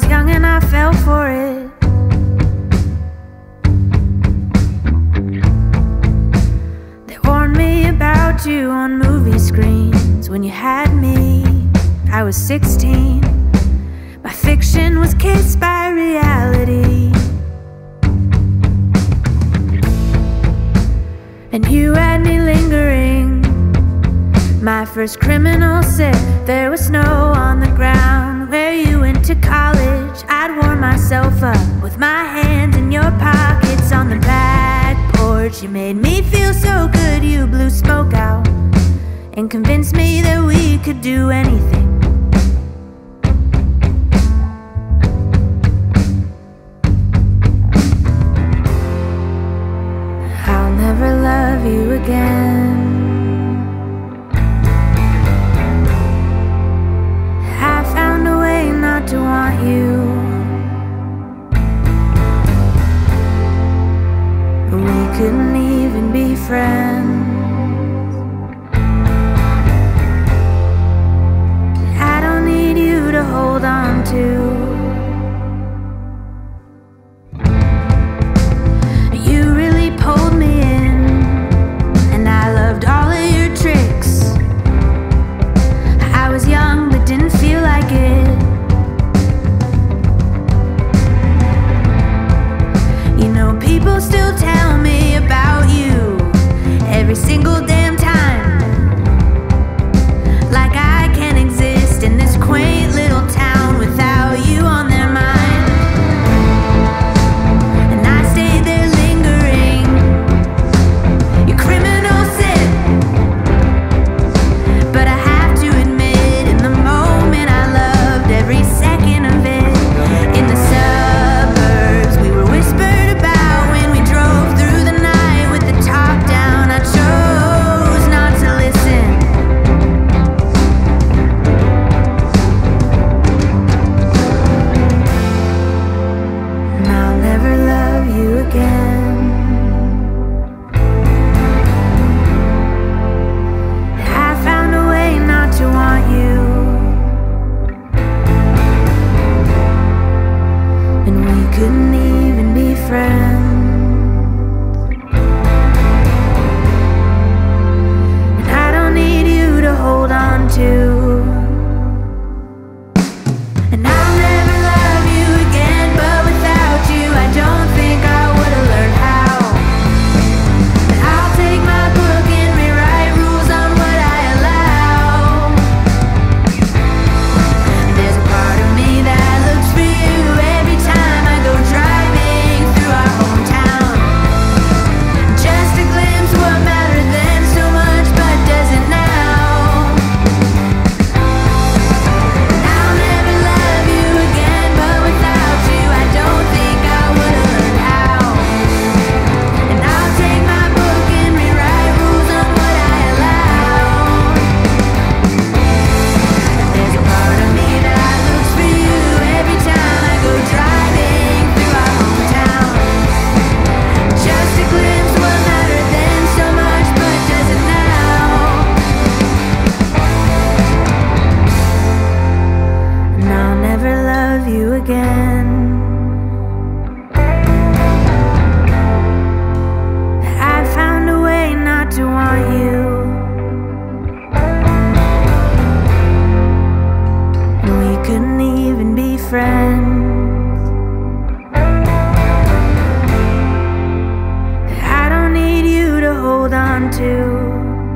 was young and I fell for it. They warned me about you on movie screens when you had me. I was 16. My fiction was kissed by reality. And you had me lingering. My first criminal said there was snow on the ground where you to college, I'd warm myself up with my hands in your pockets on the back porch. You made me feel so good, you blew smoke out and convinced me that we could do anything. I'll never love you again. still friends. I don't need you to hold on to.